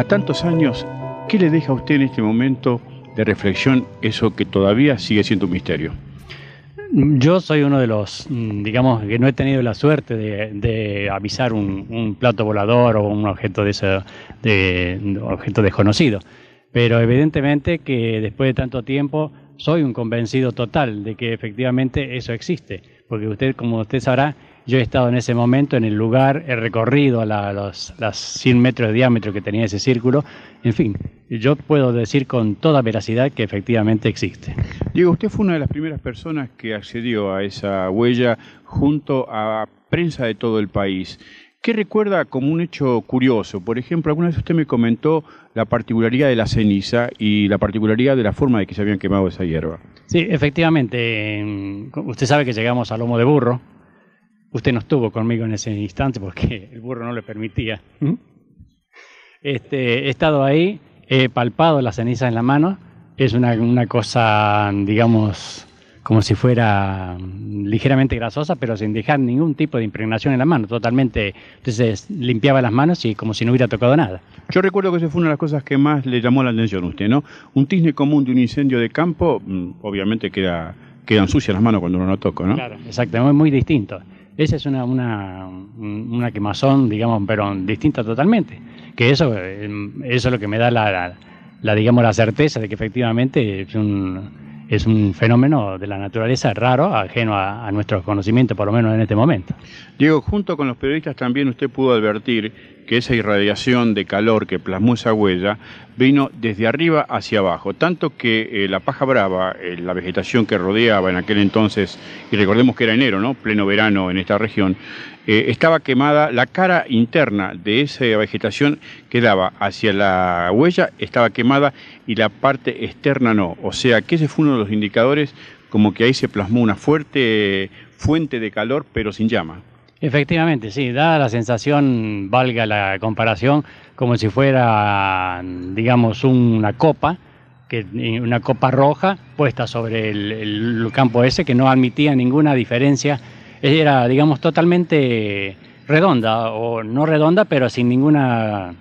a tantos años, ¿qué le deja a usted en este momento de reflexión eso que todavía sigue siendo un misterio? Yo soy uno de los, mm, digamos, que no he tenido la suerte de, avisar un, plato volador o un objeto de ese, de, objeto desconocido. Pero evidentemente que después de tanto tiempo soy un convencido total de que efectivamente eso existe. Porque usted, como usted sabrá, yo he estado en ese momento en el lugar, he recorrido a los las 100 metros de diámetro que tenía ese círculo. En fin, yo puedo decir con toda veracidad que efectivamente existe. Diego, usted fue una de las primeras personas que accedió a esa huella junto a prensa de todo el país. ¿Qué recuerda como un hecho curioso? Por ejemplo, alguna vez usted me comentó la particularidad de la ceniza y la particularidad de la forma de que se habían quemado esa hierba. Sí, efectivamente. Usted sabe que llegamos al lomo de burro, Usted no estuvo conmigo en ese instante porque el burro no le permitía. ¿Mm? Este, he estado ahí, he palpado la ceniza en la mano. Es una, una cosa, digamos, como si fuera ligeramente grasosa, pero sin dejar ningún tipo de impregnación en la mano, totalmente. Entonces limpiaba las manos y como si no hubiera tocado nada. Yo recuerdo que esa fue una de las cosas que más le llamó la atención a usted, ¿no? Un tizne común de un incendio de campo, mm, obviamente queda, quedan sucias las manos cuando uno no toca, ¿no? Claro, exacto, es muy distinto. Esa es una, una, una quemazón, digamos, pero distinta totalmente. Que eso, eh, eso es lo que me da la, la, digamos, la certeza de que efectivamente es un, es un fenómeno de la naturaleza raro, ajeno a, a nuestros conocimientos, por lo menos en este momento. Diego, junto con los periodistas también usted pudo advertir que esa irradiación de calor que plasmó esa huella vino desde arriba hacia abajo, tanto que eh, la paja brava, eh, la vegetación que rodeaba en aquel entonces, y recordemos que era enero, ¿no? pleno verano en esta región, eh, estaba quemada, la cara interna de esa vegetación que daba hacia la huella estaba quemada y la parte externa no, o sea que ese fue uno de los indicadores como que ahí se plasmó una fuerte fuente de calor pero sin llama. Efectivamente, sí, da la sensación, valga la comparación, como si fuera, digamos, una copa, que, una copa roja puesta sobre el, campo ese que no admitía ninguna diferencia. Era, digamos, totalmente redonda, o no redonda, pero sin ninguna,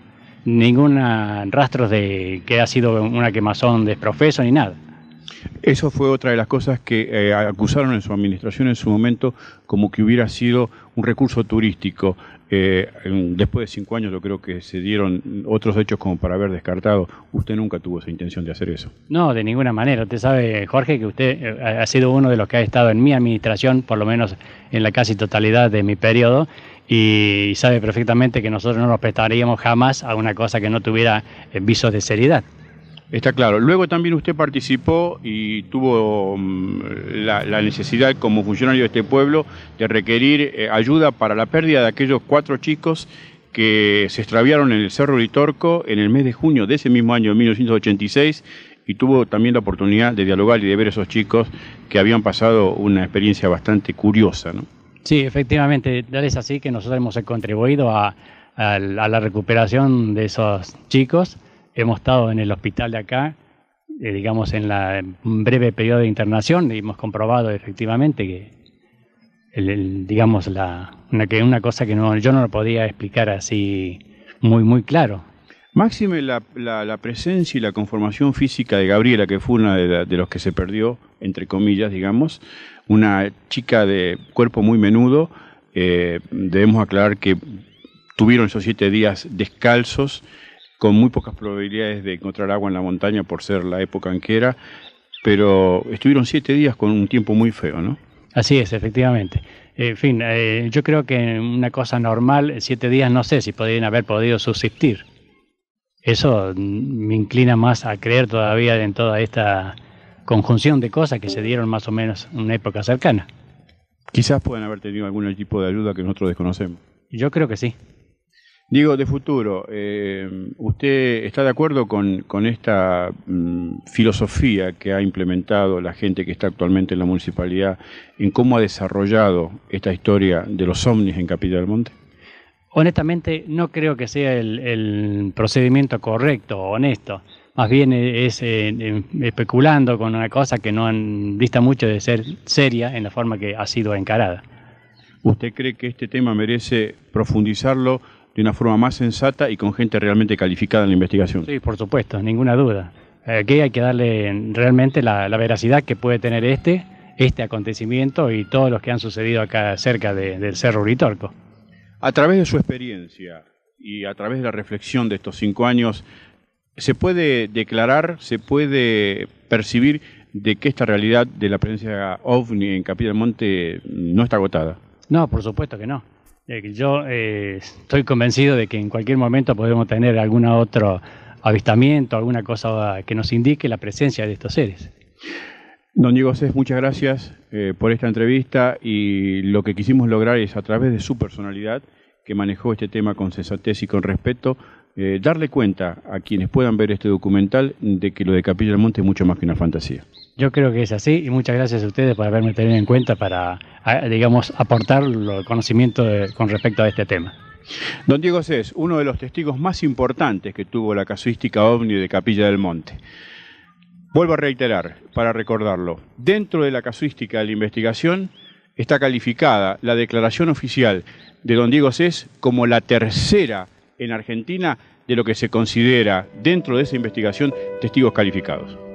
ninguna rastros de que ha sido una quemazón desprofeso ni nada. Eso fue otra de las cosas que eh, acusaron en su administración en su momento como que hubiera sido un recurso turístico. Eh, después de cinco años yo creo que se dieron otros hechos como para haber descartado. Usted nunca tuvo esa intención de hacer eso. No, de ninguna manera. Usted sabe, Jorge, que usted eh, ha sido uno de los que ha estado en mi administración, por lo menos en la casi totalidad de mi periodo, y sabe perfectamente que nosotros no nos prestaríamos jamás a una cosa que no tuviera visos de seriedad. Está claro. Luego también usted participó y tuvo mm, la, necesidad como funcionario de este pueblo de requerir eh, ayuda para la pérdida de aquellos cuatro chicos que se extraviaron en el Cerro Litorco en el mes de junio de ese mismo año, 1986, y tuvo también la oportunidad de dialogar y de ver a esos chicos que habían pasado una experiencia bastante curiosa. ¿no? Sí, efectivamente, es así que nosotros hemos contribuido a la recuperación de esos chicos hemos estado en el hospital de acá, eh, digamos, en la breve periodo de internación y hemos comprobado efectivamente que, digamos, la, una, una cosa que no, yo no lo podía explicar así muy, muy claro. Máxime la, la, presencia y la conformación física de Gabriela, que fue una de, los que se perdió, entre comillas, digamos, una chica de cuerpo muy menudo, eh, debemos aclarar que tuvieron esos siete días descalzos, con muy pocas probabilidades de encontrar agua en la montaña por ser la época en que era, pero estuvieron siete días con un tiempo muy feo, ¿no? Así es, efectivamente. En fin, eh, yo creo que una cosa normal, siete días no sé si podrían haber podido subsistir. Eso me inclina más a creer todavía en toda esta conjunción de cosas que se dieron más o menos en una época cercana. Quizás puedan haber tenido algún tipo de ayuda que nosotros desconocemos. Yo creo que sí. Diego, de futuro, eh, ¿usted está de acuerdo con, esta mm, filosofía que ha implementado la gente que está actualmente en la municipalidad en cómo ha desarrollado esta historia de los ovnis en Capilla del Monte? Honestamente, no creo que sea el, procedimiento correcto o honesto. Más bien es eh, especulando con una cosa que no han, dista mucho de ser seria en la forma que ha sido encarada. ¿Usted cree que este tema merece profundizarlo? De una forma más sensata y con gente realmente calificada en la investigación. Sí, por supuesto, ninguna duda. Aquí hay que darle realmente la, veracidad que puede tener este, este acontecimiento y todos los que han sucedido acá cerca del Cerro Uritorco. A través de su experiencia y a través de la reflexión de estos cinco años, ¿se puede declarar, se puede percibir de que esta realidad de la presencia ovni en Capilla del Monte no está agotada? No, por supuesto que no. Eh, yo eh, estoy convencido de que en cualquier momento podemos tener algún otro avistamiento, alguna cosa que nos indique la presencia de estos seres. Don Diego Cés, muchas gracias eh, por esta entrevista y lo que quisimos lograr es a través de su personalidad, que manejó este tema con sensatez y con respeto, darle cuenta a quienes puedan ver este documental de que lo de Capilla del Monte es mucho más que una fantasía. Yo creo que es así y muchas gracias a ustedes por haberme tenido en cuenta para, digamos, aportar el conocimiento con respecto a este tema. Don Diego Cés, uno de los testigos más importantes que tuvo la casuística ovni de Capilla del Monte. Vuelvo a reiterar, para recordarlo, dentro de la casuística de la investigación está calificada la declaración oficial de don Diego Cés como la tercera en Argentina de lo que se considera dentro de esa investigación testigos calificados.